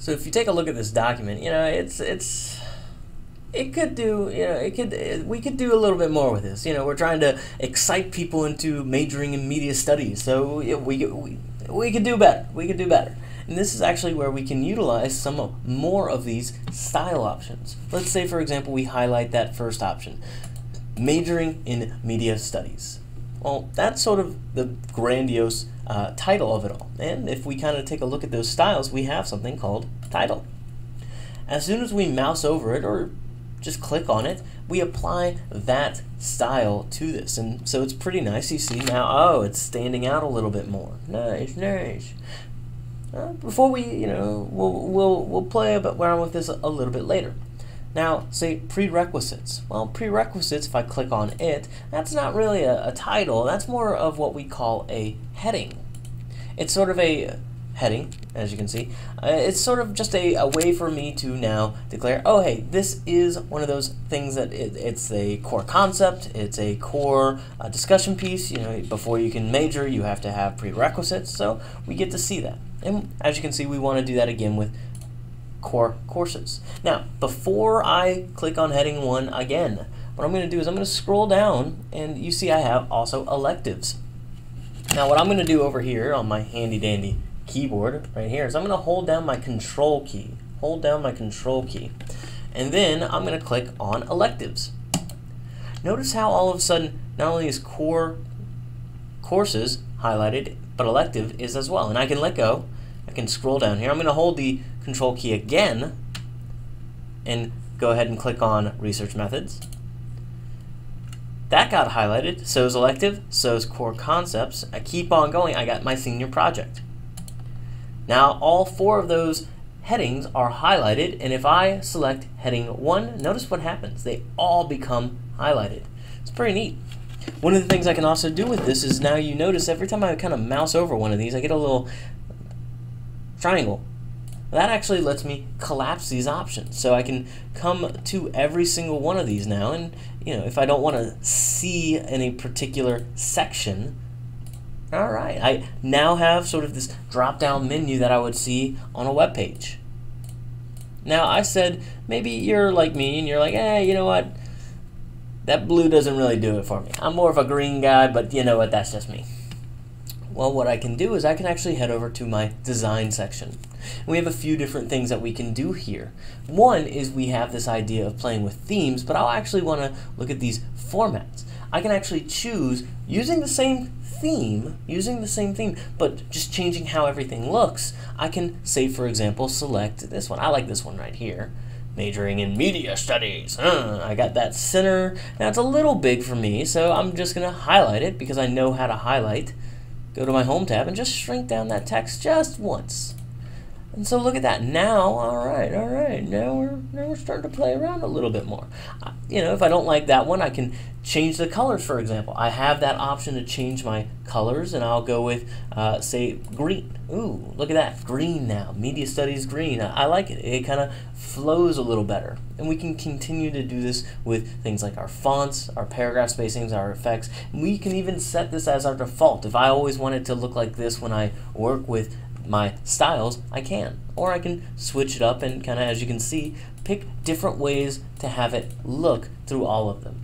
So if you take a look at this document, you know, it's it's it could do, you know, it could we could do a little bit more with this. You know, we're trying to excite people into majoring in media studies. So we we we could do better. We could do better. And this is actually where we can utilize some more of these style options. Let's say, for example, we highlight that first option, majoring in media studies. Well, that's sort of the grandiose uh, title of it all. And if we kind of take a look at those styles, we have something called title. As soon as we mouse over it or just click on it, we apply that style to this. And so it's pretty nice. You see now, oh, it's standing out a little bit more. Nice, nice. Uh, before we, you know, we'll, we'll, we'll play around with this a, a little bit later. Now, say prerequisites. Well, prerequisites, if I click on it, that's not really a, a, title. That's more of what we call a heading. It's sort of a heading, as you can see. Uh, it's sort of just a, a, way for me to now declare, oh, hey, this is one of those things that it, it's a core concept. It's a core uh, discussion piece. You know, before you can major, you have to have prerequisites. So we get to see that. And as you can see, we want to do that again with core courses. Now, before I click on heading one again, what I'm going to do is I'm going to scroll down and you see I have also electives. Now what I'm going to do over here on my handy dandy keyboard right here is I'm going to hold down my control key. Hold down my control key. And then I'm going to click on electives. Notice how all of a sudden not only is core courses highlighted, but elective is as well. And I can let go. I can scroll down here. I'm going to hold the control key again and go ahead and click on research methods. That got highlighted, so is elective, so is core concepts. I keep on going, I got my senior project. Now all four of those headings are highlighted, and if I select heading one, notice what happens. They all become highlighted. It's pretty neat. One of the things I can also do with this is now you notice every time I kind of mouse over one of these, I get a little triangle that actually lets me collapse these options. So I can come to every single one of these now, and you know, if I don't want to see any particular section, all right, I now have sort of this drop-down menu that I would see on a web page. Now, I said maybe you're like me and you're like, hey, you know what? That blue doesn't really do it for me. I'm more of a green guy, but you know what? That's just me. Well, what I can do is I can actually head over to my design section. we have a few different things that we can do here. One is we have this idea of playing with themes, but I'll actually want to look at these formats. I can actually choose using the same theme, using the same theme, but just changing how everything looks. I can say, for example, select this one. I like this one right here majoring in media studies. Uh, I got that center. Now it's a little big for me, so I'm just going to highlight it because I know how to highlight go to my home tab and just shrink down that text just once. And so look at that. Now, all right, all right. Now we're now we're starting to play around a little bit more. You know, if I don't like that one, I can change the colors. For example, I have that option to change my colors, and I'll go with uh, say green. Ooh, look at that, green now. Media studies green. I, I like it. It kind of flows a little better, and we can continue to do this with things like our fonts, our paragraph spacings, our effects. And we can even set this as our default. If I always want it to look like this when I work with my styles, I can. Or I can switch it up and kind of, as you can see, pick different ways to have it look through all of them.